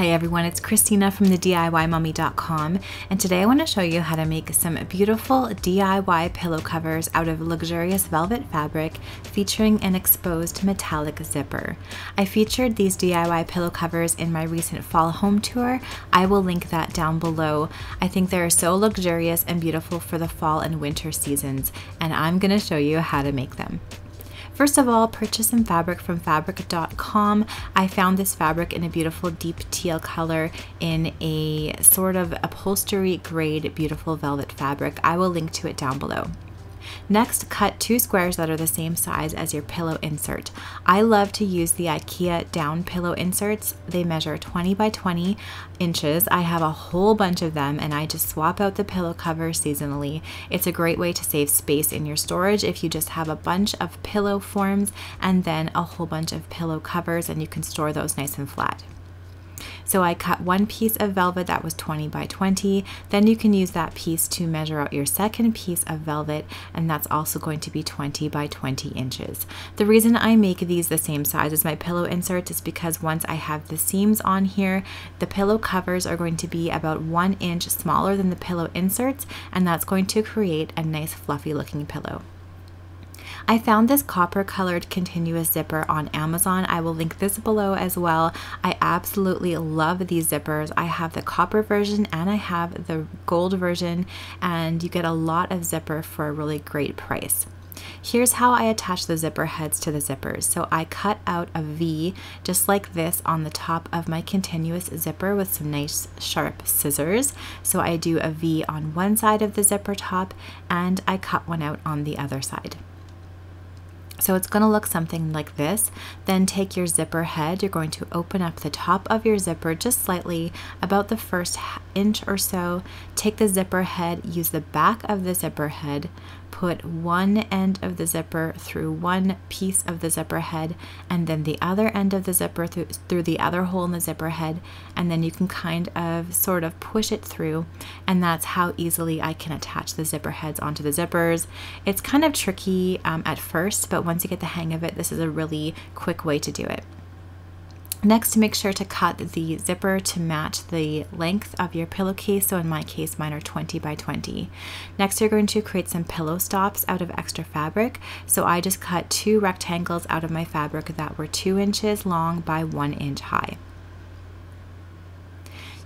Hi everyone, it's Christina from the DIYmommy.com and today I want to show you how to make some beautiful DIY pillow covers out of luxurious velvet fabric featuring an exposed metallic zipper. I featured these DIY pillow covers in my recent fall home tour. I will link that down below. I think they're so luxurious and beautiful for the fall and winter seasons and I'm going to show you how to make them. First of all, purchase some fabric from fabric.com. I found this fabric in a beautiful deep teal color in a sort of upholstery grade beautiful velvet fabric. I will link to it down below. Next, cut two squares that are the same size as your pillow insert. I love to use the IKEA down pillow inserts. They measure 20 by 20 inches. I have a whole bunch of them and I just swap out the pillow cover seasonally. It's a great way to save space in your storage if you just have a bunch of pillow forms and then a whole bunch of pillow covers and you can store those nice and flat. So I cut one piece of velvet that was 20 by 20. Then you can use that piece to measure out your second piece of velvet, and that's also going to be 20 by 20 inches. The reason I make these the same size as my pillow inserts is because once I have the seams on here, the pillow covers are going to be about one inch smaller than the pillow inserts, and that's going to create a nice fluffy looking pillow. I found this copper colored continuous zipper on Amazon. I will link this below as well. I absolutely love these zippers. I have the copper version and I have the gold version and you get a lot of zipper for a really great price. Here's how I attach the zipper heads to the zippers. So I cut out a V just like this on the top of my continuous zipper with some nice sharp scissors. So I do a V on one side of the zipper top and I cut one out on the other side. So it's going to look something like this. Then take your zipper head. You're going to open up the top of your zipper just slightly, about the first inch or so. Take the zipper head, use the back of the zipper head, put one end of the zipper through one piece of the zipper head and then the other end of the zipper through, through the other hole in the zipper head and then you can kind of sort of push it through and that's how easily I can attach the zipper heads onto the zippers. It's kind of tricky um, at first but once you get the hang of it this is a really quick way to do it. Next, make sure to cut the zipper to match the length of your pillowcase. So in my case, mine are 20 by 20. Next, you're going to create some pillow stops out of extra fabric. So I just cut two rectangles out of my fabric that were two inches long by one inch high.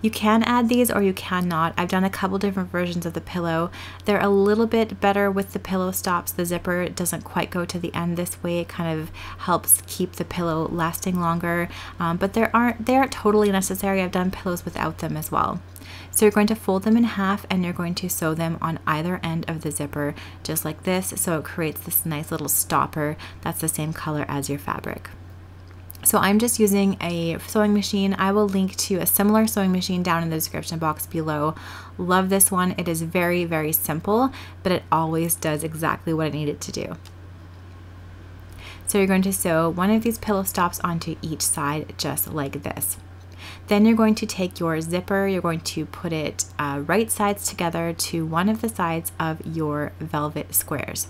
You can add these or you cannot. I've done a couple different versions of the pillow. They're a little bit better with the pillow stops. The zipper doesn't quite go to the end this way. It kind of helps keep the pillow lasting longer, um, but they aren't, they aren't totally necessary. I've done pillows without them as well. So you're going to fold them in half and you're going to sew them on either end of the zipper just like this so it creates this nice little stopper that's the same color as your fabric. So I'm just using a sewing machine. I will link to a similar sewing machine down in the description box below. Love this one. It is very, very simple, but it always does exactly what I need it to do. So you're going to sew one of these pillow stops onto each side just like this. Then you're going to take your zipper, you're going to put it uh, right sides together to one of the sides of your velvet squares.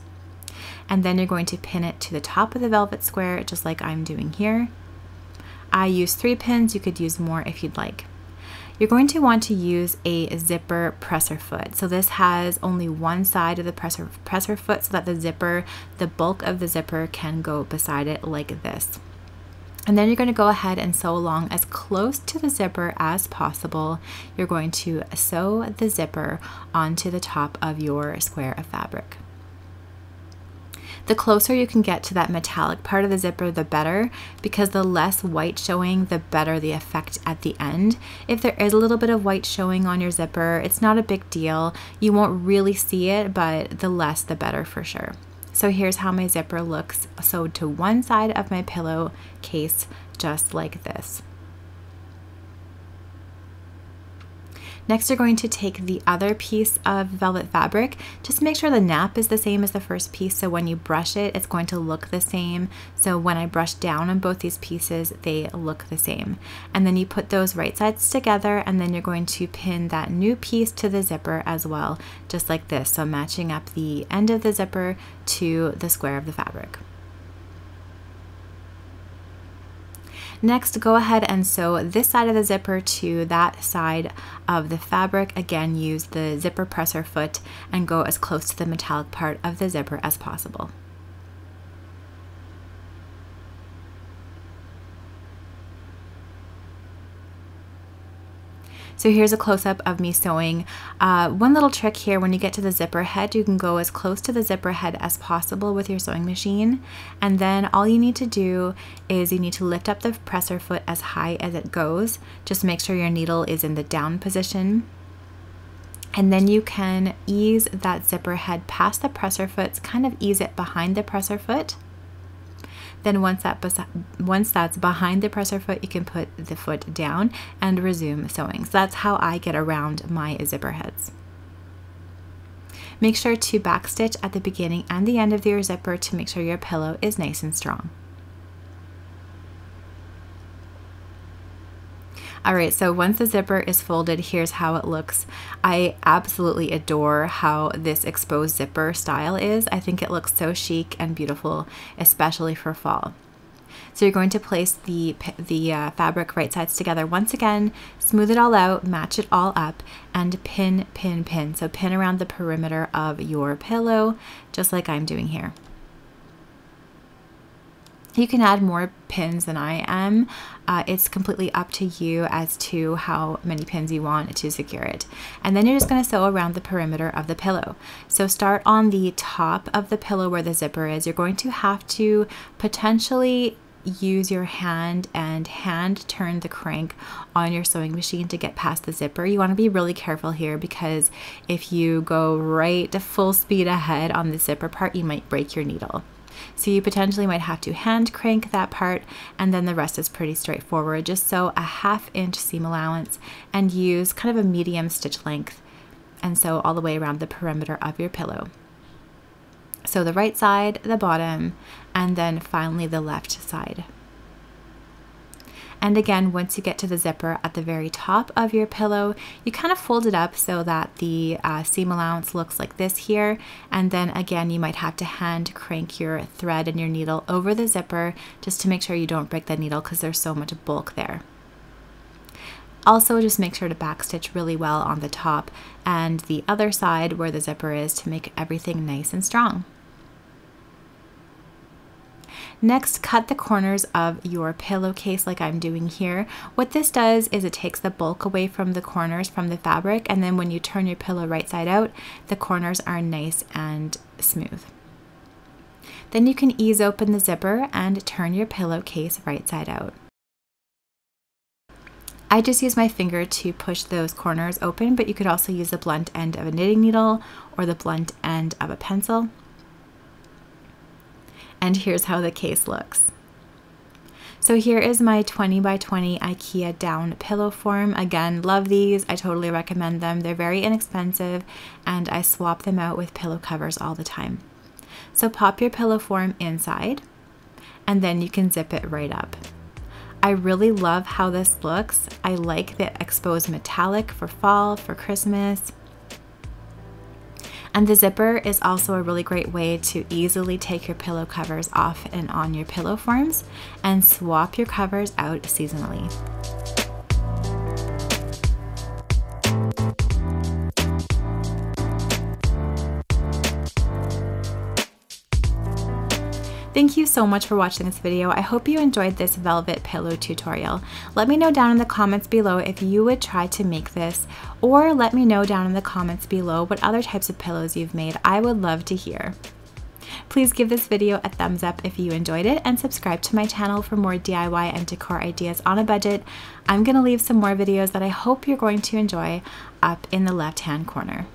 And then you're going to pin it to the top of the velvet square just like I'm doing here. I use three pins, you could use more if you'd like. You're going to want to use a zipper presser foot. So this has only one side of the presser, presser foot so that the zipper, the bulk of the zipper can go beside it like this. And then you're going to go ahead and sew along as close to the zipper as possible. You're going to sew the zipper onto the top of your square of fabric. The closer you can get to that metallic part of the zipper, the better, because the less white showing, the better the effect at the end. If there is a little bit of white showing on your zipper, it's not a big deal. You won't really see it, but the less the better for sure. So here's how my zipper looks sewed to one side of my pillow case, just like this. Next, you're going to take the other piece of velvet fabric. Just make sure the nap is the same as the first piece. So when you brush it, it's going to look the same. So when I brush down on both these pieces, they look the same. And then you put those right sides together and then you're going to pin that new piece to the zipper as well, just like this. So matching up the end of the zipper to the square of the fabric. Next, go ahead and sew this side of the zipper to that side of the fabric. Again, use the zipper presser foot and go as close to the metallic part of the zipper as possible. So here's a close-up of me sewing. Uh, one little trick here, when you get to the zipper head, you can go as close to the zipper head as possible with your sewing machine. And then all you need to do is you need to lift up the presser foot as high as it goes. Just make sure your needle is in the down position. And then you can ease that zipper head past the presser foot, kind of ease it behind the presser foot then once that once that's behind the presser foot, you can put the foot down and resume sewing. So that's how I get around my zipper heads. Make sure to backstitch at the beginning and the end of your zipper to make sure your pillow is nice and strong. All right, so once the zipper is folded, here's how it looks. I absolutely adore how this exposed zipper style is. I think it looks so chic and beautiful, especially for fall. So you're going to place the, the uh, fabric right sides together once again, smooth it all out, match it all up, and pin, pin, pin. So pin around the perimeter of your pillow, just like I'm doing here. You can add more pins than I am. Uh, it's completely up to you as to how many pins you want to secure it. And then you're just going to sew around the perimeter of the pillow. So start on the top of the pillow where the zipper is. You're going to have to potentially use your hand and hand turn the crank on your sewing machine to get past the zipper. You want to be really careful here because if you go right to full speed ahead on the zipper part, you might break your needle. So you potentially might have to hand crank that part and then the rest is pretty straightforward. Just sew a half inch seam allowance and use kind of a medium stitch length and sew all the way around the perimeter of your pillow. So the right side, the bottom, and then finally the left side. And again, once you get to the zipper at the very top of your pillow, you kind of fold it up so that the uh, seam allowance looks like this here. And then again, you might have to hand crank your thread and your needle over the zipper just to make sure you don't break the needle because there's so much bulk there. Also, just make sure to backstitch really well on the top and the other side where the zipper is to make everything nice and strong. Next, cut the corners of your pillowcase like I'm doing here. What this does is it takes the bulk away from the corners from the fabric and then when you turn your pillow right side out, the corners are nice and smooth. Then you can ease open the zipper and turn your pillowcase right side out. I just use my finger to push those corners open, but you could also use the blunt end of a knitting needle or the blunt end of a pencil. And here's how the case looks. So here is my 20 by 20 IKEA down pillow form. Again, love these. I totally recommend them. They're very inexpensive and I swap them out with pillow covers all the time. So pop your pillow form inside and then you can zip it right up. I really love how this looks. I like the exposed metallic for fall, for Christmas. And the zipper is also a really great way to easily take your pillow covers off and on your pillow forms and swap your covers out seasonally. Thank you so much for watching this video. I hope you enjoyed this velvet pillow tutorial. Let me know down in the comments below if you would try to make this or let me know down in the comments below what other types of pillows you've made. I would love to hear. Please give this video a thumbs up if you enjoyed it and subscribe to my channel for more DIY and decor ideas on a budget. I'm going to leave some more videos that I hope you're going to enjoy up in the left hand corner.